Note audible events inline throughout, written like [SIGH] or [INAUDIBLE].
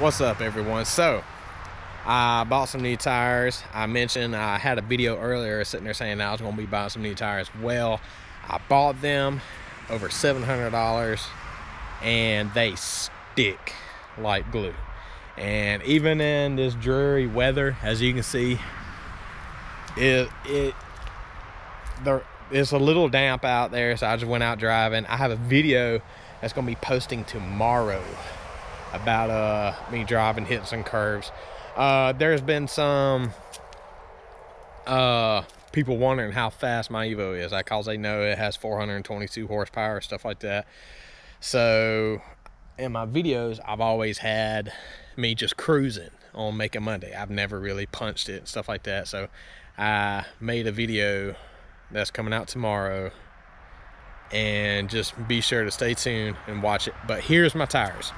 What's up everyone? So I bought some new tires. I mentioned I had a video earlier sitting there saying I was gonna be buying some new tires. Well, I bought them over $700 and they stick like glue. And even in this dreary weather, as you can see, it, it, there, it's a little damp out there. So I just went out driving. I have a video that's gonna be posting tomorrow about uh, me driving, hitting some curves. Uh, there's been some uh, people wondering how fast my Evo is I because they know it has 422 horsepower, stuff like that. So in my videos, I've always had me just cruising on Making Monday. I've never really punched it and stuff like that. So I made a video that's coming out tomorrow and just be sure to stay tuned and watch it. But here's my tires.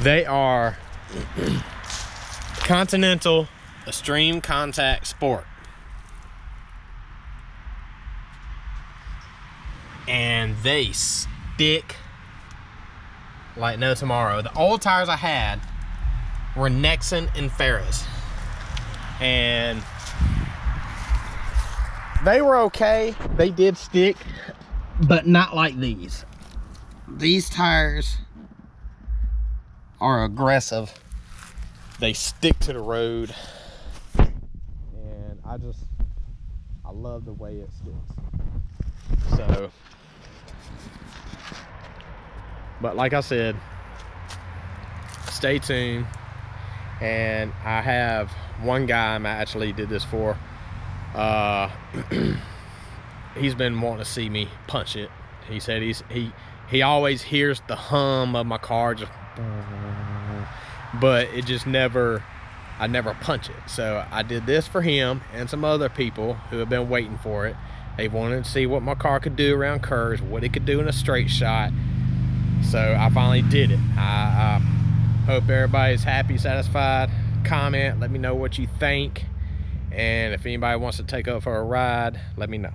They are Continental Extreme Contact Sport. And they stick like no tomorrow. The old tires I had were Nexen N'Feras. And they were okay. They did stick, but not like these. These tires are aggressive. They stick to the road. And I just, I love the way it sticks. So, but like I said, stay tuned. And I have one guy I actually did this for. Uh, [CLEARS THROAT] he's been wanting to see me punch it. He said he's he he always hears the hum of my car just but it just never I never punch it. So I did this for him and some other people who have been waiting for it. They wanted to see what my car could do around curves what it could do in a straight shot. So I finally did it. I, I hope everybody's happy satisfied. Comment let me know what you think. And if anybody wants to take up for a ride let me know